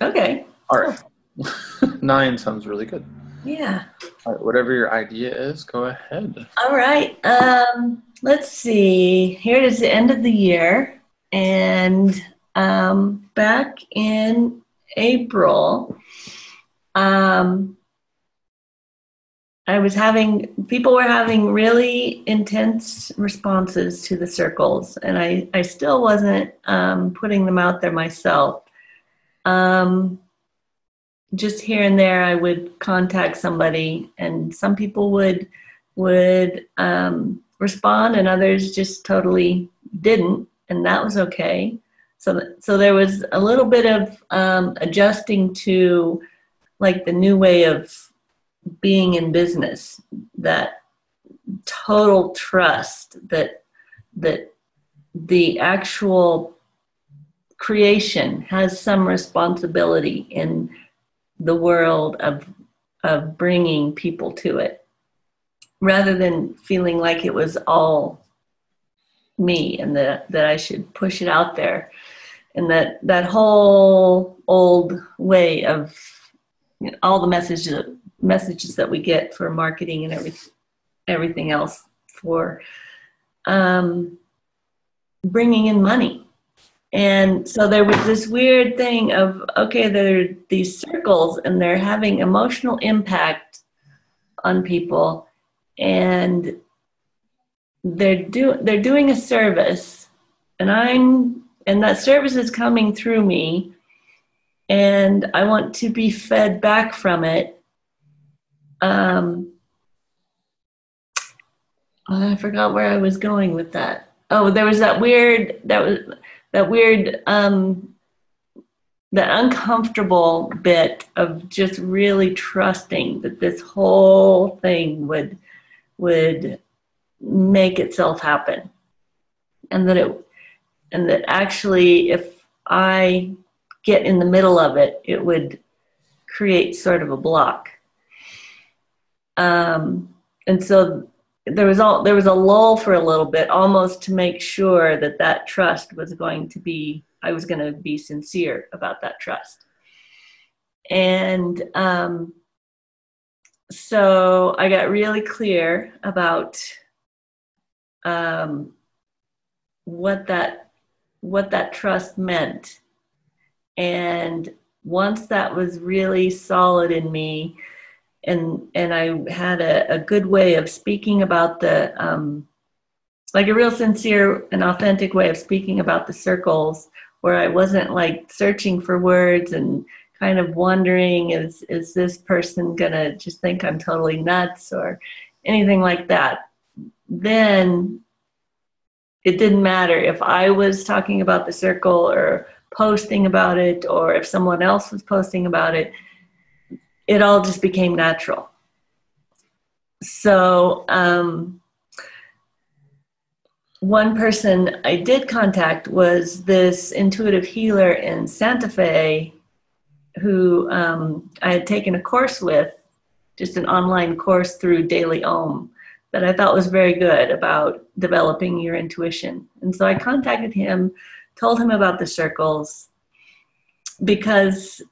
Okay. All right. Nine sounds really good. Yeah. All right, whatever your idea is, go ahead. All right. Um, let's see. Here it is the end of the year. And um, back in April, um, I was having, people were having really intense responses to the circles, and I, I still wasn't um, putting them out there myself. Um, just here and there, I would contact somebody, and some people would would um, respond, and others just totally didn't, and that was okay. So, so there was a little bit of um, adjusting to like the new way of being in business that total trust that that the actual creation has some responsibility in the world of of bringing people to it rather than feeling like it was all me and that that I should push it out there and that that whole old way of you know, all the messages messages that we get for marketing and every, everything else for um, bringing in money. And so there was this weird thing of okay, there are these circles and they're having emotional impact on people, and they're do they're doing a service, and I'm and that service is coming through me, and I want to be fed back from it. Um, I forgot where I was going with that. Oh, there was that weird that was that weird um, the uncomfortable bit of just really trusting that this whole thing would would make itself happen and that it and that actually if i get in the middle of it, it would create sort of a block. Um, and so there was all there was a lull for a little bit, almost to make sure that that trust was going to be I was going to be sincere about that trust. And um, so I got really clear about um, what that what that trust meant and once that was really solid in me and and i had a, a good way of speaking about the um, like a real sincere and authentic way of speaking about the circles where i wasn't like searching for words and kind of wondering is is this person gonna just think i'm totally nuts or anything like that. Then it didn't matter if i was talking about the circle or posting about it or if someone else was posting about it, it all just became natural. So, um, one person I did contact was this intuitive healer in Santa Fe who um, I had taken a course with, just an online course through Daily Om that I thought was very good about developing your intuition. And so I contacted him told him about the circles because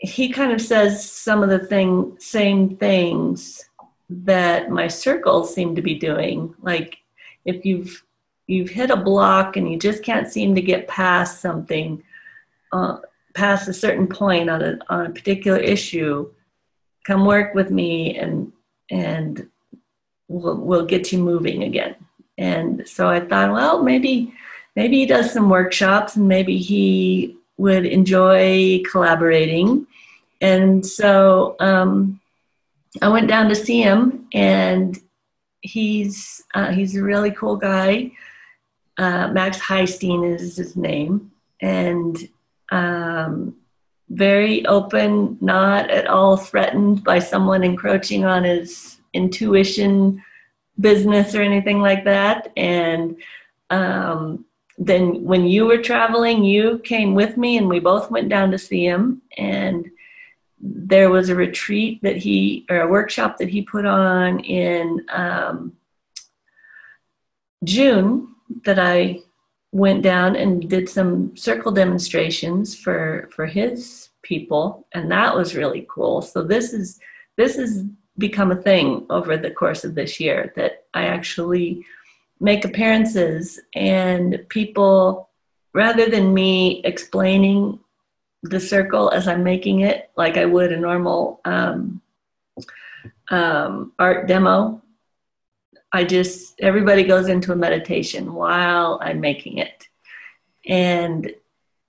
he kind of says some of the thing same things that my circles seem to be doing like if you've you've hit a block and you just can't seem to get past something uh, past a certain point on a, on a particular issue come work with me and and we'll, we'll get you moving again and so i thought well maybe maybe he does some workshops and maybe he would enjoy collaborating. And so um, I went down to see him, and he's uh, he's a really cool guy. Uh, Max Heistein is his name, and um, very open, not at all threatened by someone encroaching on his intuition business or anything like that. And um, then when you were traveling, you came with me and we both went down to see him. And there was a retreat that he, or a workshop that he put on in um, June that I went down and did some circle demonstrations for for his people. And that was really cool. So this is this has become a thing over the course of this year that i actually make appearances and people rather than me explaining the circle as i'm making it like i would a normal um, um, art demo I just, everybody goes into a meditation while I'm making it. And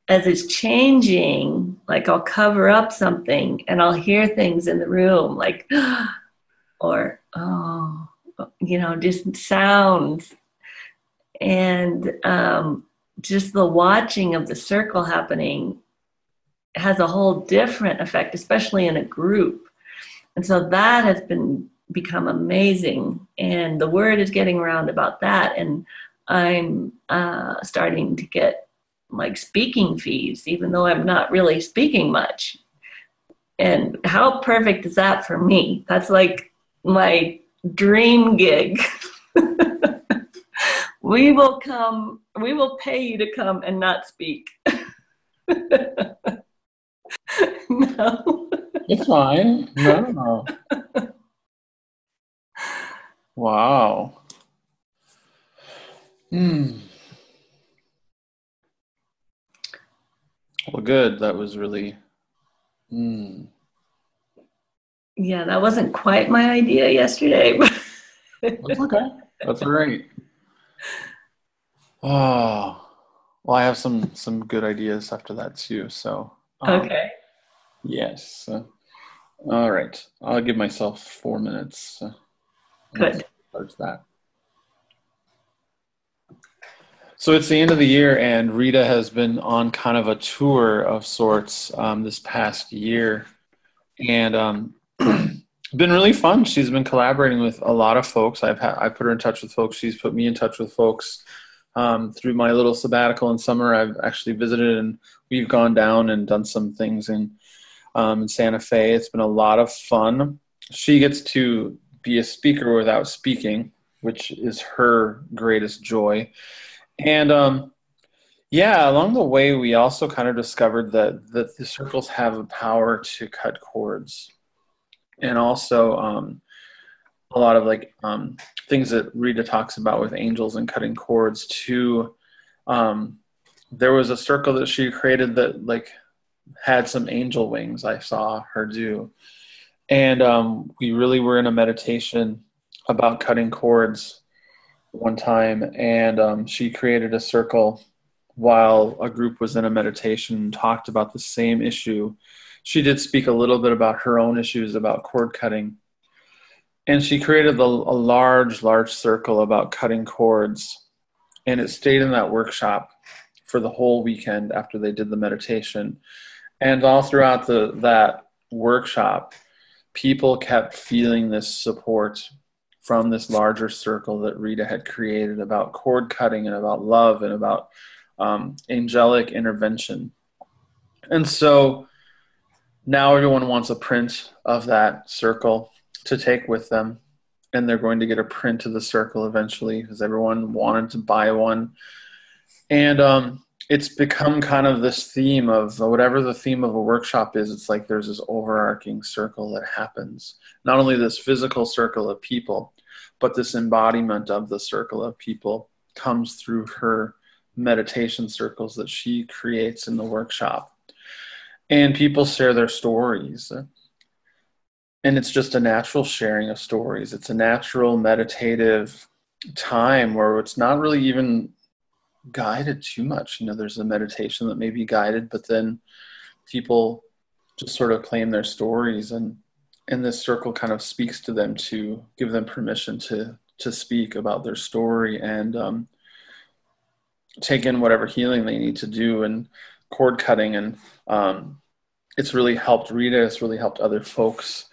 as it's changing, like I'll cover up something and I'll hear things in the room, like, or, oh, you know, just sounds. And um, just the watching of the circle happening has a whole different effect, especially in a group. And so that has been become amazing. And the word is getting around about that. And I'm uh, starting to get like speaking fees, even though I'm not really speaking much. And how perfect is that for me? That's like my dream gig. we will come, we will pay you to come and not speak. no. It's fine. No, no. Wow. Hmm. Well, good. That was really. Hmm. Yeah, that wasn't quite my idea yesterday. That's okay. That's great. Oh, well, I have some some good ideas after that too. So. Um, okay. Yes. Uh, all right. I'll give myself four minutes. Uh, Good. Towards that. So it's the end of the year, and Rita has been on kind of a tour of sorts um, this past year, and um, been really fun. She's been collaborating with a lot of folks. I've had I put her in touch with folks. She's put me in touch with folks um, through my little sabbatical in summer. I've actually visited, and we've gone down and done some things in um, in Santa Fe. It's been a lot of fun. She gets to be a speaker without speaking, which is her greatest joy. And um, yeah, along the way, we also kind of discovered that that the circles have a power to cut cords, and also um, a lot of like um, things that Rita talks about with angels and cutting cords. To um, there was a circle that she created that like had some angel wings. I saw her do, and um, we really were in a meditation about cutting cords one time, and um, she created a circle while a group was in a meditation and talked about the same issue. She did speak a little bit about her own issues about cord cutting. And she created a, a large, large circle about cutting cords. And it stayed in that workshop for the whole weekend after they did the meditation. And all throughout the, that workshop, people kept feeling this support from this larger circle that Rita had created about cord cutting and about love and about um, angelic intervention. And so now everyone wants a print of that circle to take with them. And they're going to get a print of the circle eventually because everyone wanted to buy one. And um, it's become kind of this theme of whatever the theme of a workshop is it's like there's this overarching circle that happens. Not only this physical circle of people but this embodiment of the circle of people comes through her meditation circles that she creates in the workshop. And people share their stories. And it's just a natural sharing of stories. It's a natural meditative time where it's not really even guided too much. You know, there's a meditation that may be guided, but then people just sort of claim their stories and and this circle kind of speaks to them to give them permission to to speak about their story and um, take in whatever healing they need to do and cord cutting and um, it's really helped Rita. It's really helped other folks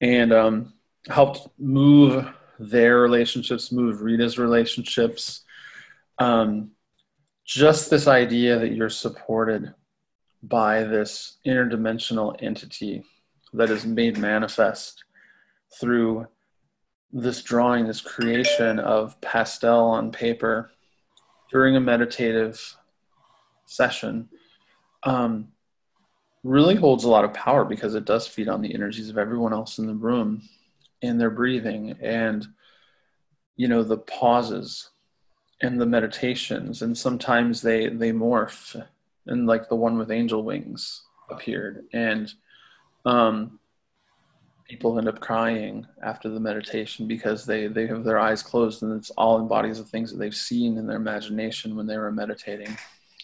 and um, helped move their relationships, move Rita's relationships. Um, just this idea that you're supported by this interdimensional entity that is made manifest through this drawing, this creation of pastel on paper during a meditative session um, really holds a lot of power because it does feed on the energies of everyone else in the room and their breathing. And you know the pauses and the meditations and sometimes they they morph and like the one with angel wings appeared and um people end up crying after the meditation because they they have their eyes closed and it's all in bodies of things that they've seen in their imagination when they were meditating.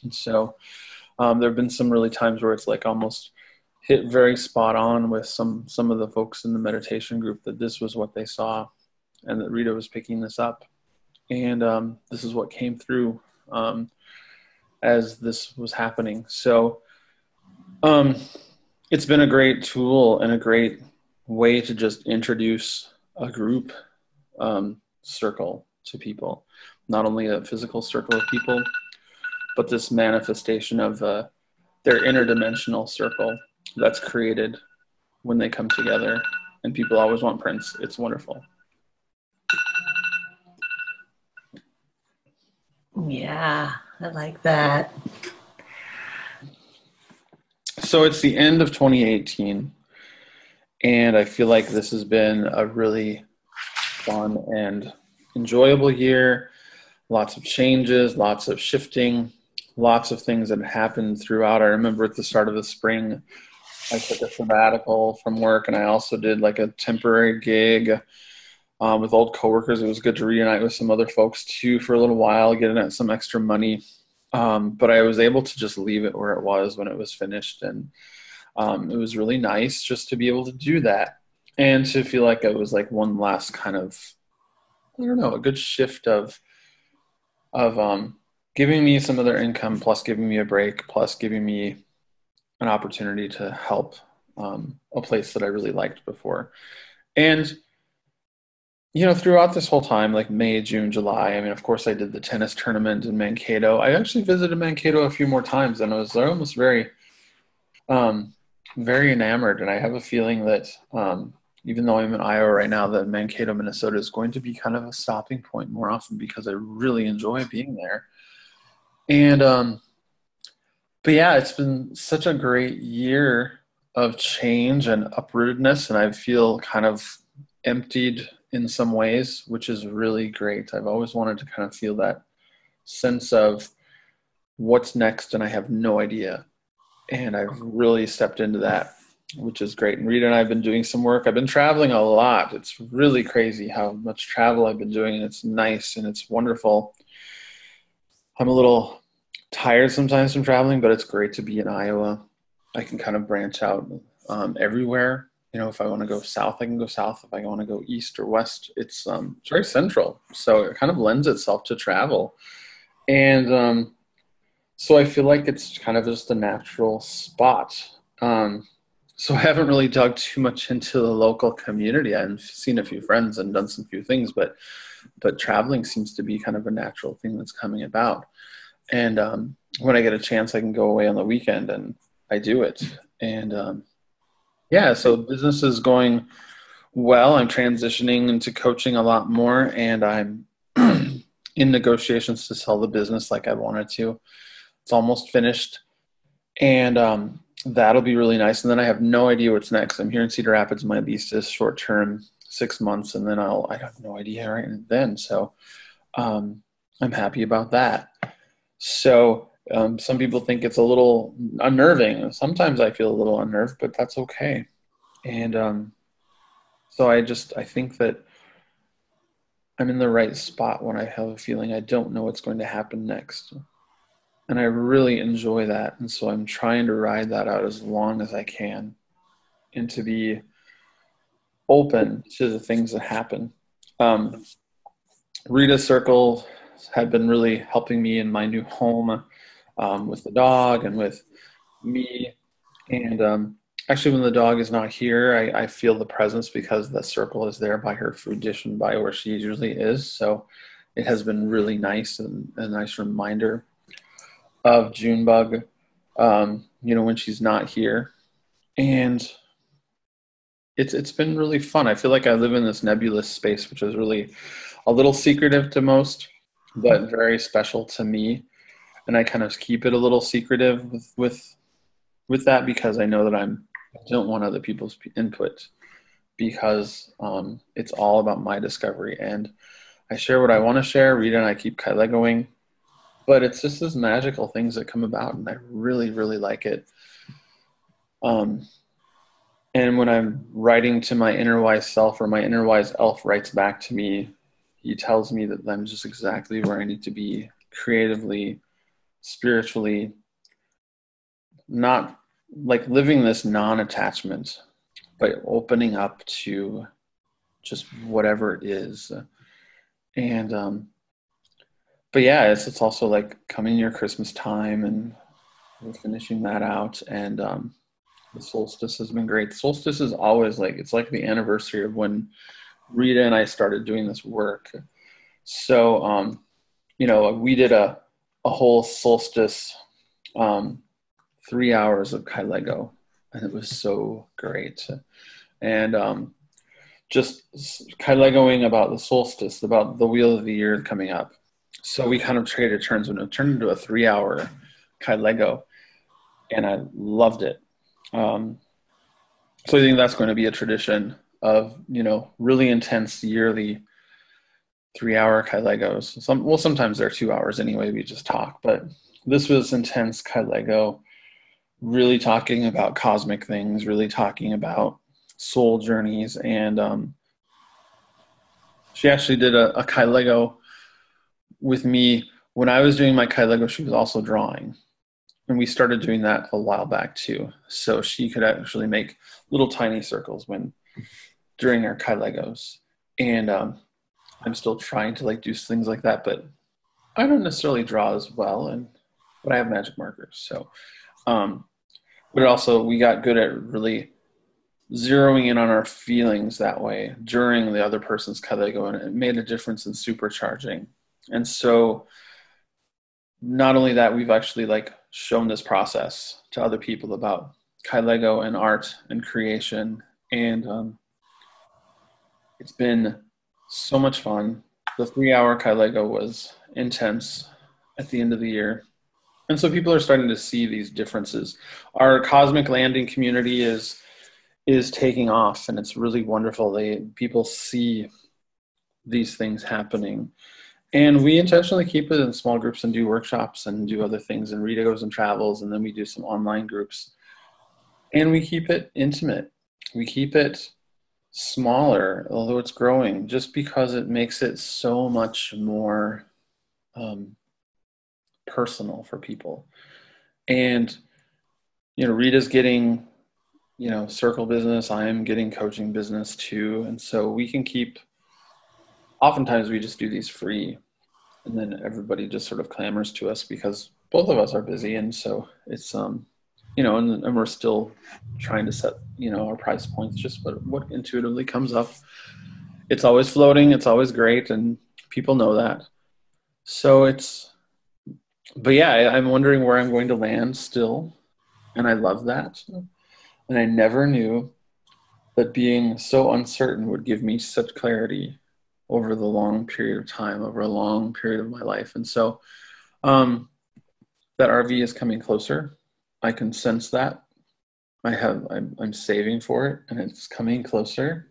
And so um, there have been some really times where it's like almost hit very spot on with some some of the folks in the meditation group that this was what they saw and that rita was picking this up and um, this is what came through um, as this was happening so um, it's been a great tool and a great way to just introduce a group um, circle to people, not only a physical circle of people, but this manifestation of uh, their interdimensional circle that's created when they come together. And people always want prints. It's wonderful. Yeah, I like that. So it's the end of 2018 and I feel like this has been a really fun and enjoyable year. Lots of changes, lots of shifting, lots of things that happened throughout. I remember at the start of the spring, I took a sabbatical from work, and I also did like a temporary gig um, with old coworkers. It was good to reunite with some other folks too for a little while, getting at some extra money. Um, but I was able to just leave it where it was when it was finished, and um, it was really nice just to be able to do that and to feel like it was like one last kind of I don't know a good shift of of um, giving me some other income plus giving me a break plus giving me an opportunity to help um, a place that I really liked before and you know throughout this whole time like may june july i mean of course i did the tennis tournament in mankato i actually visited mankato a few more times and i was almost very um, very enamored, and I have a feeling that um, even though I'm in Iowa right now, that Mankato, Minnesota is going to be kind of a stopping point more often because I really enjoy being there. And um, but yeah, it's been such a great year of change and uprootedness, and I feel kind of emptied in some ways, which is really great. I've always wanted to kind of feel that sense of what's next, and I have no idea and I've really stepped into that, which is great. And Rita and I have been doing some work. I've been traveling a lot. It's really crazy how much travel I've been doing, and it's nice and it's wonderful. I'm a little tired sometimes from traveling, but it's great to be in Iowa. I can kind of branch out um, everywhere. You know, if I want to go south, I can go south. If I want to go east or west, it's um, it's very central, so it kind of lends itself to travel. And um, so I feel like it's kind of just a natural spot. Um, so I haven't really dug too much into the local community. I've seen a few friends and done some few things, but but traveling seems to be kind of a natural thing that's coming about. And um, when I get a chance, I can go away on the weekend and I do it. And um, yeah, so business is going well. I'm transitioning into coaching a lot more, and I'm in negotiations to sell the business like I wanted to. It's almost finished, and um, that'll be really nice. And then I have no idea what's next. I'm here in Cedar Rapids. My lease is short term, six months, and then I'll I have no idea right then. So um, I'm happy about that. So um, some people think it's a little unnerving. Sometimes I feel a little unnerved, but that's okay. And um, so I just I think that I'm in the right spot when I have a feeling I don't know what's going to happen next and I really enjoy that. And so I'm trying to ride that out as long as I can and to be open to the things that happen. Um, Rita Circle had been really helping me in my new home um, with the dog and with me. And um, actually, when the dog is not here, I, I, feel the presence because the circle is there by her food dish and by where she usually is. So it has been really nice and a nice reminder of Junebug, um, you know, when she's not here. And it's it's been really fun. I feel like I live in this nebulous space, which is really a little secretive to most. but very special to me. And I kind of keep it a little secretive with with with that because I know that I'm I don't want other people's input because um, it's all about my discovery and I share what I want to share. Rita and I keep kind going, but it's just these magical things that come about, and I really, really like it. Um, and when I'm writing to my inner wise self, or my inner wise elf writes back to me, he tells me that I'm just exactly where I need to be creatively, spiritually, not like living this non attachment, but opening up to just whatever it is. And, um, but yeah, it's, it's also like coming near Christmas time and we're finishing that out. And, um, the solstice has been great. solstice is always like it's like the anniversary of when Rita and I started doing this work. So um, you know, we did a a whole solstice um, three hours of Kylego, and it was so great. And um, just Kylegoing about the solstice, about the wheel of the year coming up. So we kind of traded turns when it turned into a three hour Kylego, and I loved it. Um, so I think that's going to be a tradition of you know really intense yearly three hour Kylegos. Some well sometimes they're two hours anyway. We just talk, but this was intense Kylego, really talking about cosmic things, really talking about soul journeys, and um, she actually did a, a Kylego with me when I was doing my Kylego. She was also drawing, and we started doing that a while back too. So she could actually make little tiny circles when during our Kylegos. And um, I'm still trying to like do things like that, but I don't necessarily draw as well. And but I have magic markers. So, um, but also we got good at really zeroing in on our feelings that way during the other person's Kylego, and it made a difference in supercharging. And so, not only that, we've actually like shown this process to other people about Kylego and art and creation. And um, it's been so much fun. The three hour Kylego was intense at the end of the year. And so people are starting to see these differences. Our cosmic landing community is is taking off and it's really wonderful. They people see these things happening and we intentionally keep it in small groups and do workshops and do other things. And goes and travels, and then we do some online groups. And we keep it intimate. We keep it smaller, although it's growing, just because it makes it so much more um, personal for people. And, you know, Rita's getting, you know, circle business. I am getting coaching business too. And so we can keep oftentimes we just do these free and then everybody just sort of clamors to us because both of us are busy and so it's um you know and, and we're still trying to set you know our price points just what what intuitively comes up it's always floating it's always great and people know that so it's but yeah I, i'm wondering where i'm going to land still and i love that and i never knew that being so uncertain would give me such clarity over the long period of time, over a long period of my life. And so um, that RV is coming closer. I can sense that. I have, I'm, I'm saving for it and it's coming closer.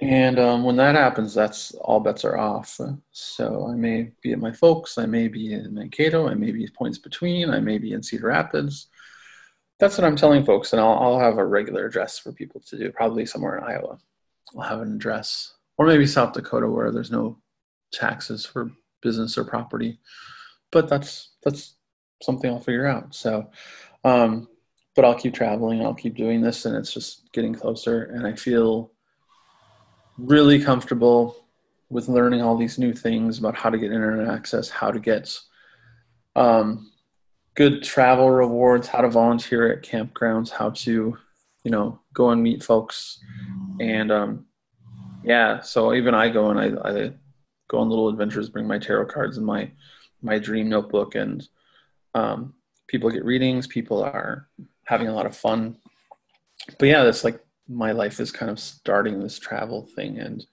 And um, when that happens, that's all bets are off. So I may be at my folks, I may be in Mankato, I may be points between, I may be in Cedar Rapids. That's what I'm telling folks, and I'll, I'll have a regular address for people to do, probably somewhere in Iowa. I'll have an address or maybe South Dakota where there's no taxes for business or property. But that's that's something I'll figure out. So, um, but I'll keep traveling. I'll keep doing this, and it's just getting closer. And I feel really comfortable with learning all these new things about how to get internet access, how to get um, good travel rewards, how to volunteer at campgrounds, how to, you know, go and meet folks, and um, yeah so even i go and I, I go on little adventures bring my tarot cards and my my dream notebook and um, people get readings people are having a lot of fun but yeah that's like my life is kind of starting this travel thing and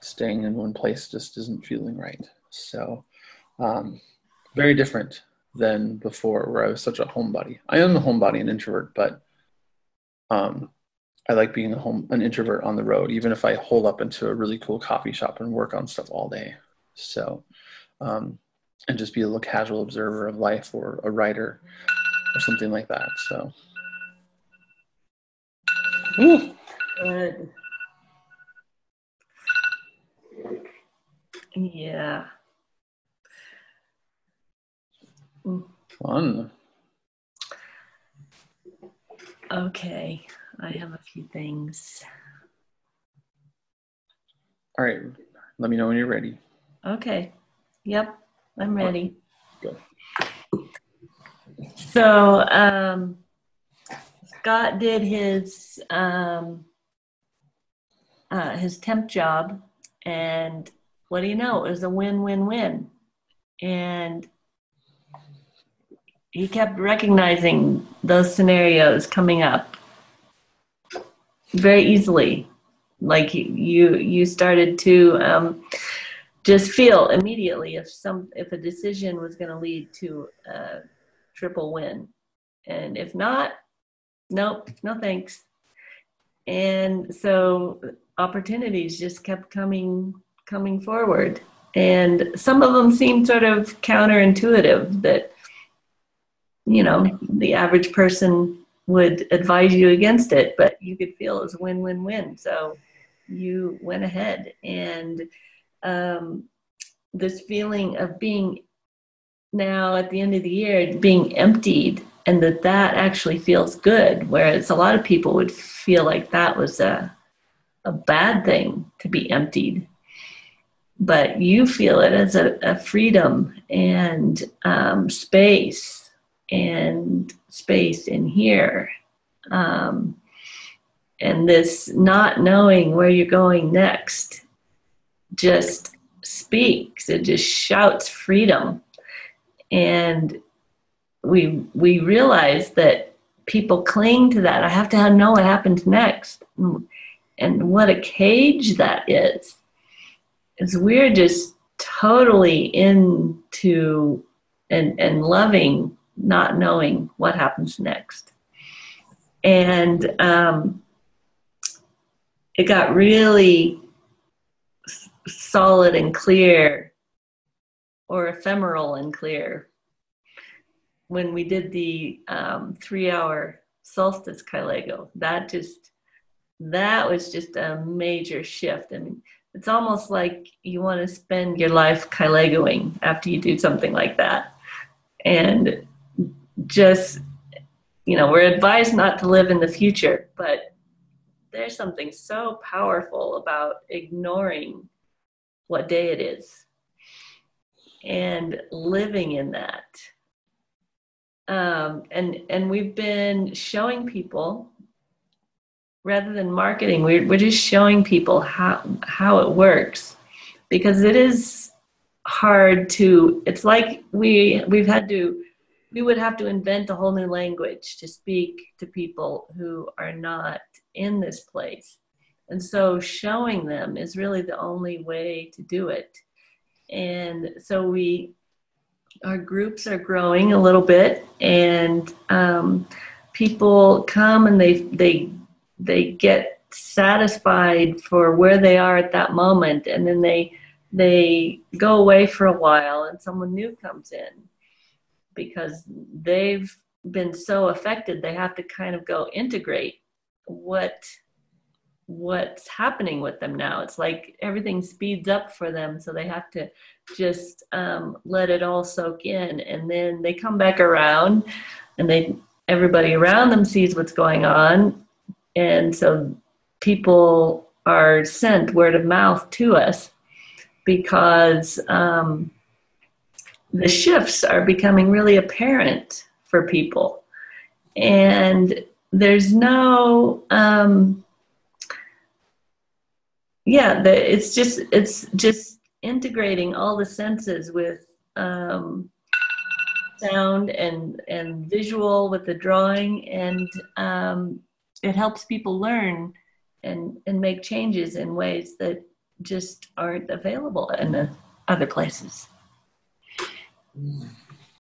staying in one place just isn't feeling right So, um, very different than before, where I was such a homebody. I am a homebody and introvert, but um, I like being a home an introvert on the road, even if I hole up into a really cool coffee shop and work on stuff all day. So, um, and just be a little casual observer of life or a writer or something like that. So, Ooh. good. Yeah. Fun. Okay, I have a few things. All right, let me know when you're ready. Okay, yep, I'm ready. Good. So, um, Scott did his um, uh, his temp job, and what do you know? It was a win-win-win, and he kept recognizing those scenarios coming up very easily. Like you, you started to um, just feel immediately if some if a decision was going to lead to a triple win, and if not, nope, no thanks. And so opportunities just kept coming coming forward, and some of them seemed sort of counterintuitive that you know, the average person would advise you against it, but you could feel it was win-win-win. So you went ahead, and um, this feeling of being now at the end of the year being emptied, and that that actually feels good. Whereas a lot of people would feel like that was a a bad thing to be emptied but you feel it as a, a freedom and um, space and space in here. Um, and this not knowing where you're going next just speaks, it just shouts freedom. And we, we realize that people cling to that. I have to know what happens next. And what a cage that is. Is we're just totally into and, and loving not knowing what happens next. And um, it got really solid and clear, or ephemeral and clear, when we did the um, three hour solstice Kylego. That just, that was just a major shift. I mean, it's almost like you want to spend your life Kylegoing after you do something like that. And just you know we're advised not to live in the future but there's something so powerful about ignoring what day it is. And living in that. Um, and and we've been showing people rather than marketing we're, we're just showing people how how it works. Because it is hard to it's like we we've had to we would have to invent a whole new language to speak to people who are not in this place. And so showing them is really the only way to do it. And so we, our groups are growing a little bit, and um, people come and they they they get satisfied for where they are at that moment, and then they they go away for a while, and someone new comes in because they've been so affected they have to kind of go integrate what what's happening with them now it's like everything speeds up for them so they have to just um, let it all soak in and then they come back around and they everybody around them sees what's going on and so people are sent word of mouth to us because um, the shifts are becoming really apparent for people. And there's no, um, yeah, the, it's just it's just integrating all the senses with um, sound and and visual with the drawing, and um, it helps people learn and and make changes in ways that just aren't available in a other places.